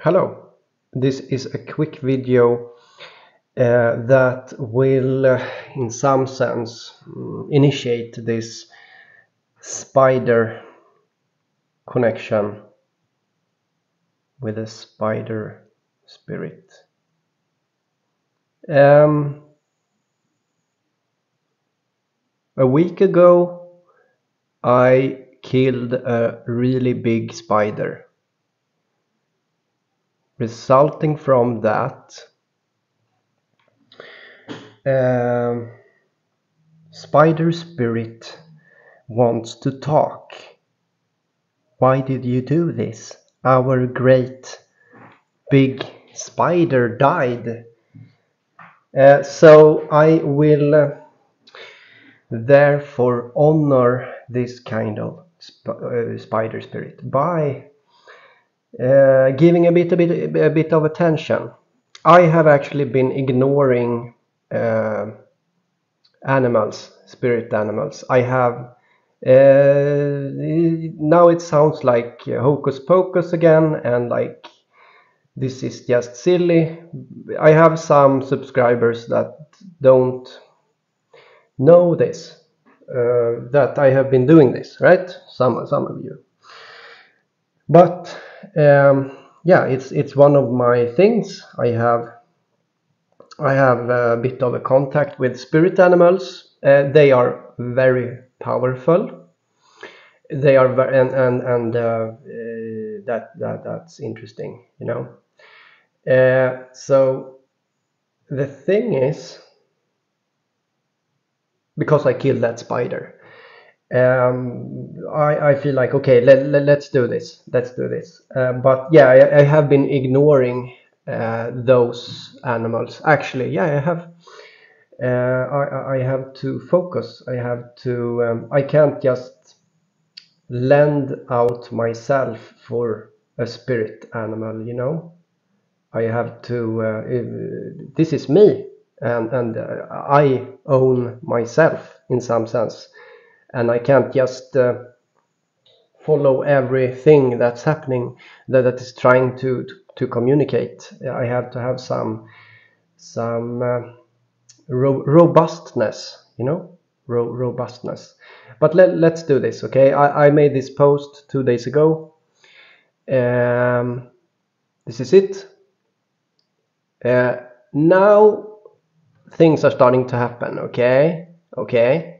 Hello, this is a quick video uh, that will uh, in some sense mm, initiate this spider connection with a spider spirit. Um, a week ago I killed a really big spider resulting from that um, spider spirit wants to talk. Why did you do this? Our great big spider died. Uh, so I will uh, therefore honor this kind of sp uh, spider spirit. By uh, giving a bit, a bit, a bit of attention. I have actually been ignoring uh, animals, spirit animals. I have uh, now it sounds like hocus pocus again, and like this is just silly. I have some subscribers that don't know this, that I have been doing this, right? Some, some of you. But um, yeah, it's it's one of my things. I have I have a bit of a contact with spirit animals. Uh, they are very powerful. They are very, and and and uh, uh, that that that's interesting, you know. Uh, so the thing is, because I killed that spider, um, I, I feel like okay let, let, us do this. Let's do this. Uh, but yeah I, I, have been ignoring uh, those animals. Actually yeah I have. Uh, I, I have to focus. I have to um, I can't just lend out myself for a spirit animal you know? I have to uh, this is me and, and uh, I own myself in some sense and I can't just uh, follow everything that's happening that, that is trying to, to, to communicate. I have to have some some uh, ro robustness, you know, ro robustness. But let, let's do this, okay? I, I made this post two days ago. Um, this is it. Uh, now things are starting to happen, okay? Okay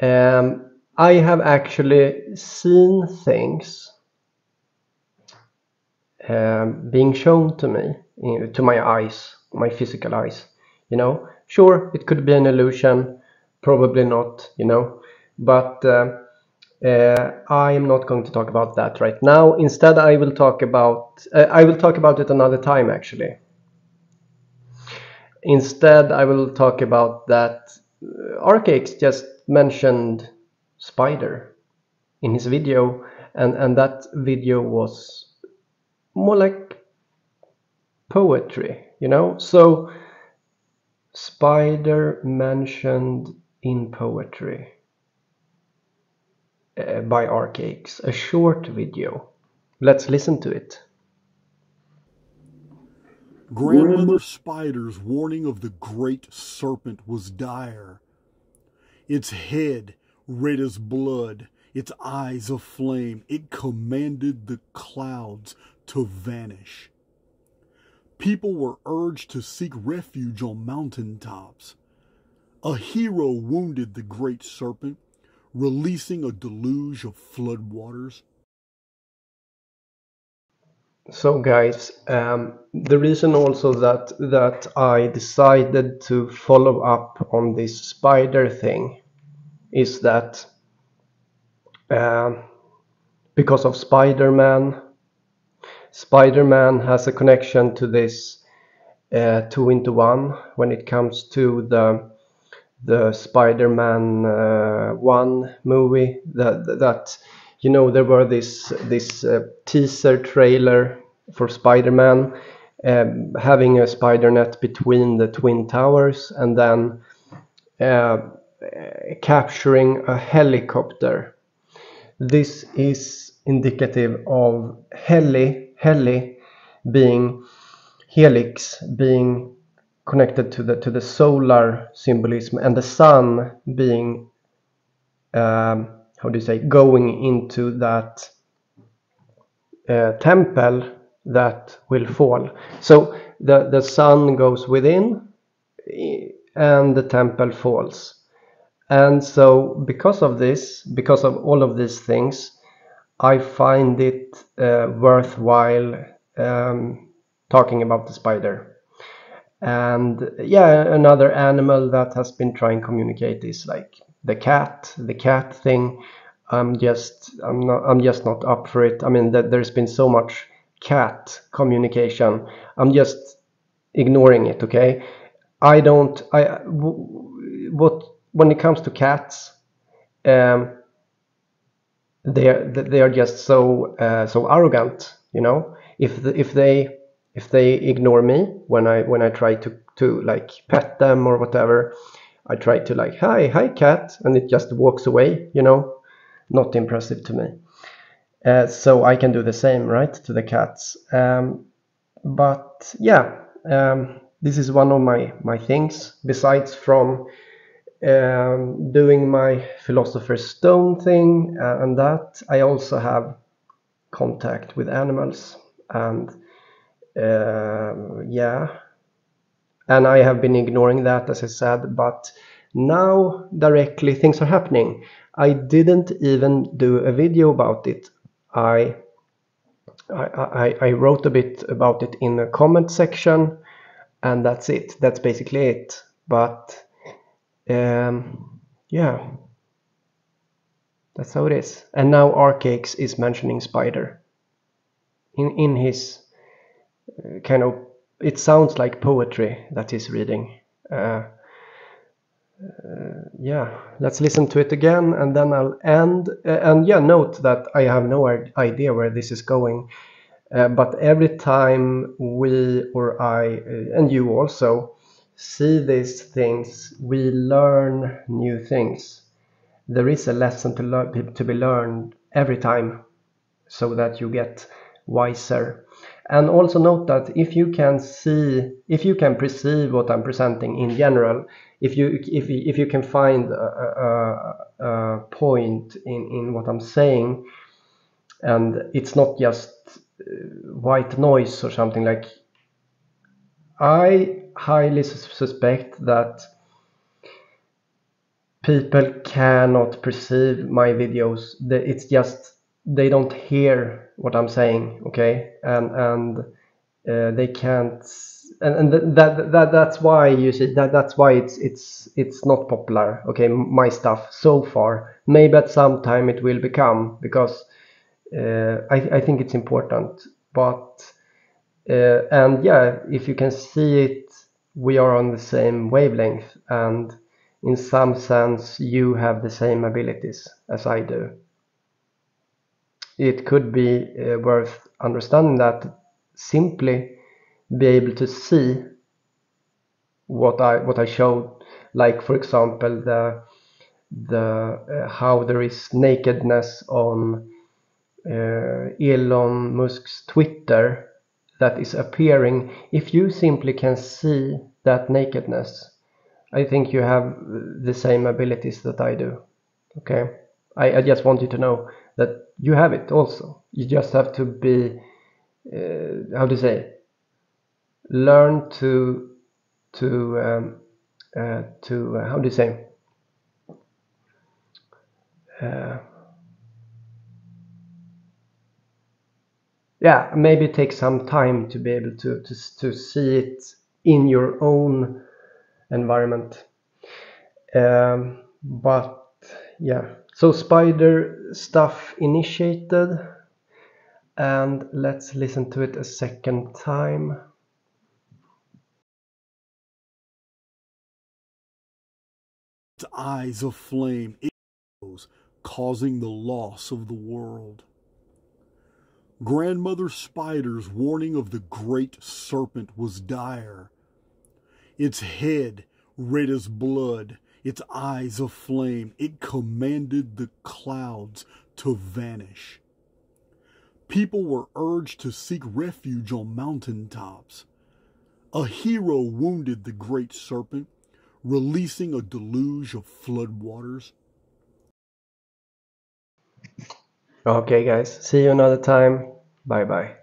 um, I have actually seen things um, being shown to me, to my eyes, my physical eyes. You know, sure, it could be an illusion, probably not, you know, but uh, uh, I am not going to talk about that right now. Instead, I will talk about uh, I will talk about it another time actually. Instead, I will talk about that uh, Archaix just mentioned spider in his video and and that video was more like poetry you know? So spider mentioned in poetry uh, by Archaix a short video. Let's listen to it. Grandmother Spider's warning of the great serpent was dire its head red as blood, its eyes aflame, it commanded the clouds to vanish. People were urged to seek refuge on mountain tops. A hero wounded the great serpent, releasing a deluge of flood waters. So guys, um, the reason also that that I decided to follow up on this spider thing is that um, because of Spider-Man, Spider-Man has a connection to this uh, two into one when it comes to the the Spider-Man uh, one movie that that you know there were this this uh, teaser trailer for Spider-Man um, having a spider net between the twin towers and then uh, capturing a helicopter. This is indicative of heli, heli being helix being connected to the to the solar symbolism and the sun being um, how do you say going into that uh, temple that will fall. So the the sun goes within and the temple falls. And so because of this because of all of these things i find it uh, worthwhile um, talking about the spider. And yeah another animal that has been trying to communicate is like the cat the cat thing i'm just i'm not i'm just not up for it. I mean that there's been so much cat communication. I'm just ignoring it okay? I don't i what when it comes to cats um they are they are just so uh, so arrogant you know? If the, if they if they ignore me when I when I try to to like pet them or whatever, I try to like hi hi cat and it just walks away. You know, not impressive to me. Uh, so I can do the same right to the cats. Um, but yeah, um, this is one of my my things besides from um, doing my philosopher's stone thing uh, and that I also have contact with animals and uh, yeah and I have been ignoring that as I said but now directly things are happening. I didn't even do a video about it. I I, I, wrote a bit about it in the comment section and that's it. That's basically it. But um, yeah. That's how it is. And now Archaix is mentioning spider in in his kind of it sounds like poetry that he's reading. Uh, uh, yeah, let's listen to it again and then I'll end. Uh, and yeah, note that I have no idea where this is going. Uh, but every time we or I, uh, and you also, see these things, we learn new things. There is a lesson to, learn, to be learned every time so that you get wiser and also note that if you can see, if you can perceive what I'm presenting in general, if you if if you can find a, a, a point in in what I'm saying, and it's not just uh, white noise or something like. I highly suspect that people cannot perceive my videos. It's just they don't hear what I'm saying, okay, and and uh, they can't, and, and that that that's why you see that that's why it's it's it's not popular, okay, my stuff so far. Maybe at some time it will become because uh, I I think it's important, but uh, and yeah, if you can see it, we are on the same wavelength, and in some sense you have the same abilities as I do it could be uh, worth understanding that simply be able to see what I what I showed. Like for example the the uh, how there is nakedness on uh, Elon Musk's Twitter that is appearing. If you simply can see that nakedness I think you have the same abilities that I do. Okay I, I just want you to know that you have it also. You just have to be, uh, how to say, learn to to um, uh, to uh, how do you say? Uh, yeah, maybe take some time to be able to to to see it in your own environment. Um, but yeah so spider stuff initiated and let's listen to it a second time. Eyes of flame causing the loss of the world. Grandmother spider's warning of the great serpent was dire. Its head red as blood its eyes of flame, it commanded the clouds to vanish. People were urged to seek refuge on mountain tops. A hero wounded the great serpent, releasing a deluge of floodwaters. Okay, guys. See you another time. Bye bye.